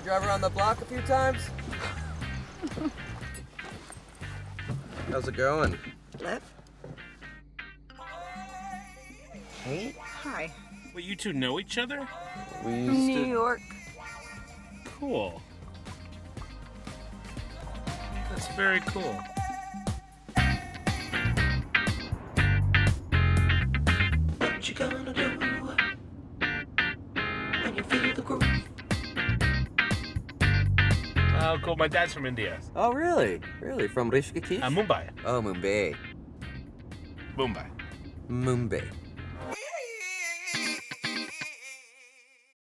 I drive around the block a few times. How's it going? Left. Hey? Hi. Wait, you two know each other? We used New to... York. Cool. That's very cool. What you gonna do when you feel the groove? Oh, cool. My dad's from India. Oh, really? Really? From Rishikesh? Uh, Mumbai. Oh, Mumbai. Mumbai. Mumbai.